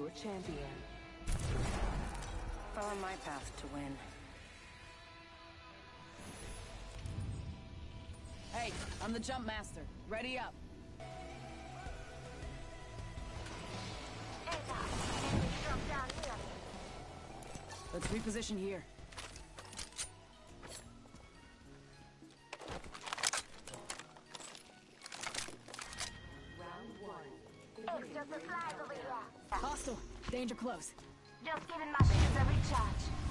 Your champion. Follow my path to win. Hey, I'm the jump master. Ready up. Let's reposition here. Danger close. Just giving my shields a recharge.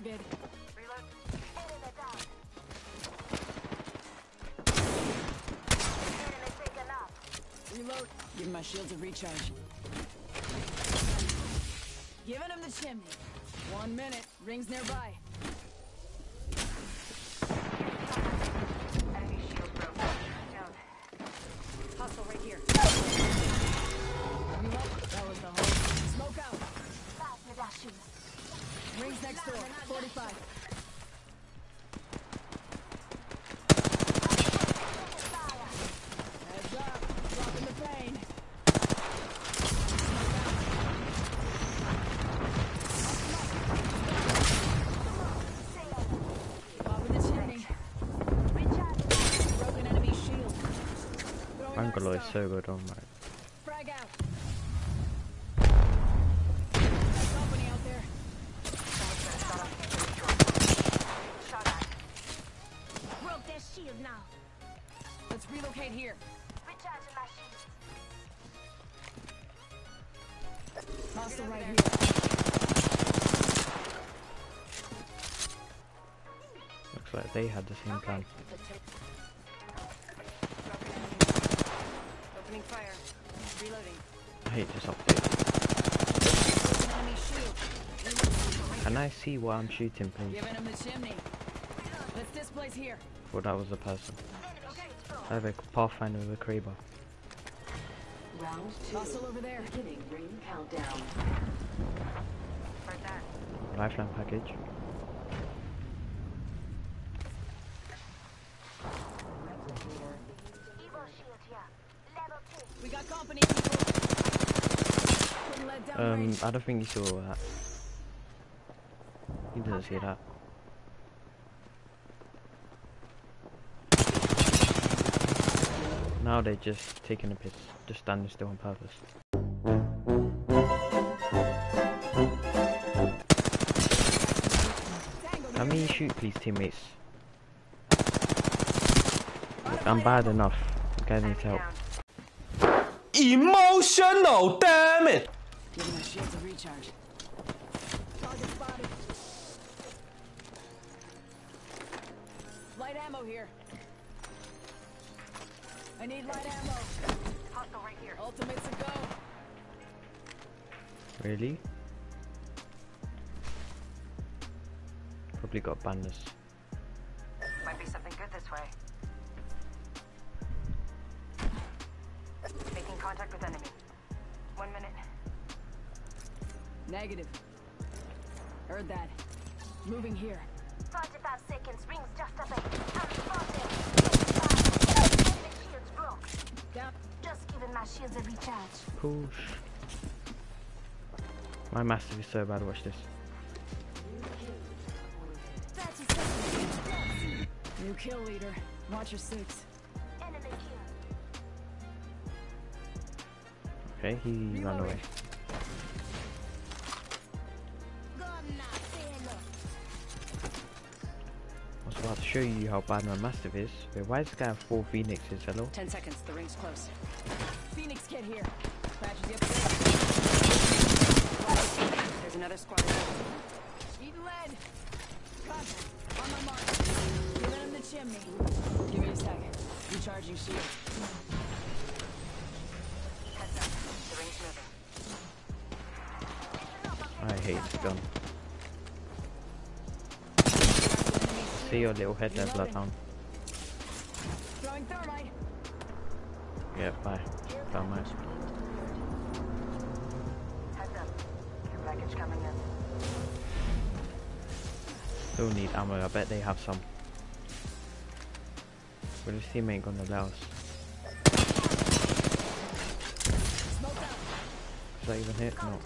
Target. Reload. Give my shields a recharge. Giving him the chimney. One minute. Rings nearby. Is so good on my Frag out. Company out there. Shot at. Broke their shield now. Let's relocate here. Recharging my shields. Hostile right here. looks like they had the same plan. Opening fire. Reloading. I hate this update. Broken enemy shield. Can I see what I'm shooting please? Giving him the chimney. Let's displace here. Thought that was the person. Enemy shields broke. I have a Pathfinder with a Kraber. Round two. Hostile over there. Beginning ring countdown. Lifeline package. Evo shield here. Level 2. We got company, people. Couldn't let down Um. I don't think you saw that. You didn't see that. Now they're just taking a piss, just standing still on purpose. Let me shoot, please, teammates. I'm bad enough. You guys need help. Down. Emotional, damn it! Giving my shields a recharge. Target spotted. Light ammo here. I need light ammo. Hostile right here. Ultimates a go. Really? Probably got banners. Negative. Heard that. Moving here. 45 seconds. Rings just up ahead. I'm spotted. Shields broke. Down. Just giving my shields a recharge. Push. My Mastiff is so bad, watch this. New kill leader. Watch your six. Enemy kill. Okay, he ran away. show you how bad my Mastiff is, but why this guy have four phoenixes, hello? Ten seconds, the ring's close. Phoenix Kit here. There's another squad. Eating lead. Cut. On my mark. Giving him the chimney. Give me a sec. Recharging shield. Heads up. The ring's moving. I hate this gun. See your little head there, Bloodhound. Yeah, bye. Found in. Still need ammo, I bet they have some. But this team ain't gonna allow us. Smoke. Is that even hit? No.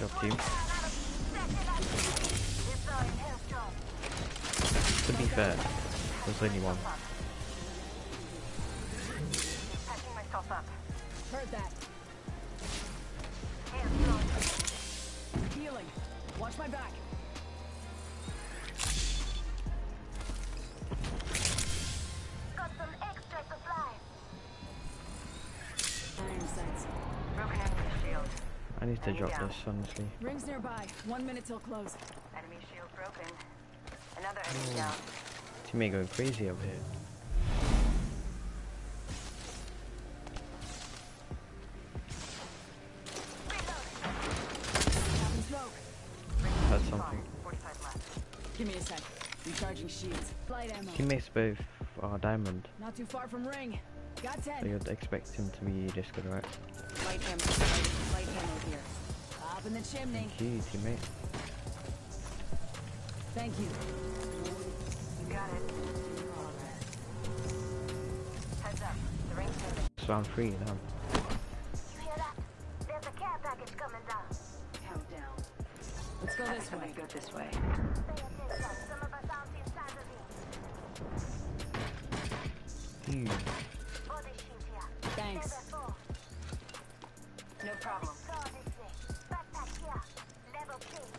Job team. To be fair, there's only one. Heard that. Healing. Watch my back. I need to drop down. this, honestly. Rings nearby. One minute till close. Enemy shield broken. Another enemy oh. down. Teammate going crazy over here. Captain smoke. Heard something. Give me a sec. Recharging shields. Light ammo. Teammates both are diamond, Not too far from ring. Got so you'd expect him to be this good, right? Light ammo. Light, light ammo here. Up in the chimney. Gee, teammate. Thank you. You got it. Heads up. The ring's moving. So I'm free now. You hear that? There's a care package coming down. Countdown. Let's go this gonna way. go this way. Pay attention. Some of us out inside of it. Thanks. No problem. Saw this way. Backpack here. Level three.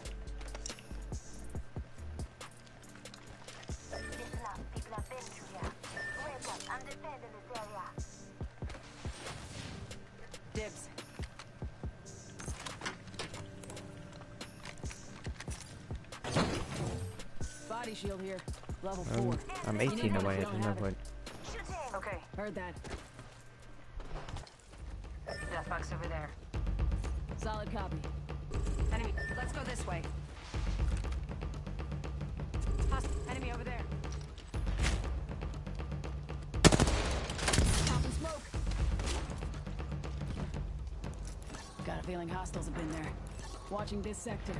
Listen up. People have been. Wake up. I'm defending this area. Dibs. Body shield here. Level Um, 4. I'm You need 18 away, you I don't don't know have it. what. Okay. Heard that. Over there. Solid copy. Enemy. Let's go this way. Enemy over there. Popping smoke. Got a feeling hostiles have been there. Watching this sector.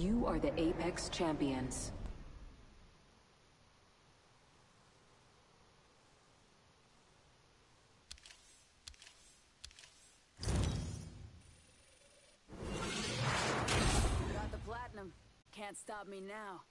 You are the Apex Champions. Got the platinum. Can't stop me now.